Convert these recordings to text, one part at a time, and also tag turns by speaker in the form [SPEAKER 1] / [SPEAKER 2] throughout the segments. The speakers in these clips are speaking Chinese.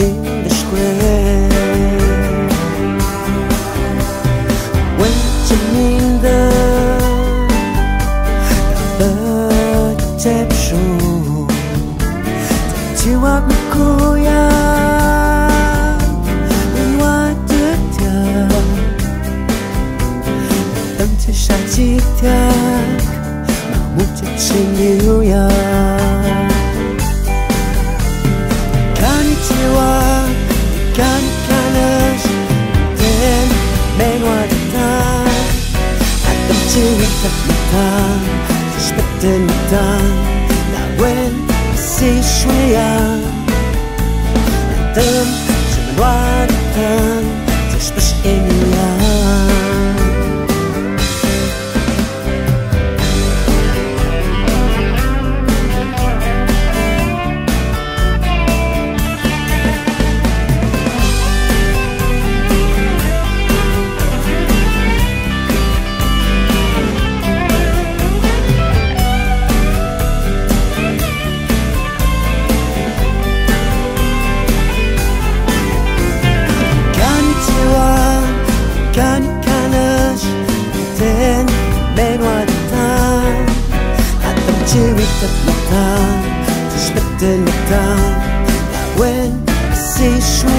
[SPEAKER 1] 为证明的那份结束，在今晚的孤夜，我望着天，等著下一次，麻木著沉幽夜。tentan Nahuel se shuea je me noie ten, been one time. I thought you reached up my tongue, she slipped in my me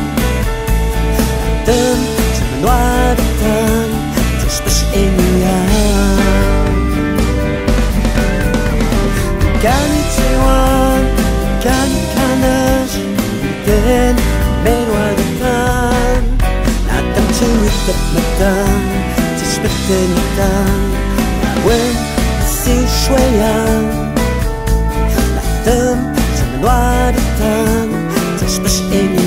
[SPEAKER 1] الدم تشبثني الدم وين تصير شوية الدم جمع الوعد الدم تشبش إني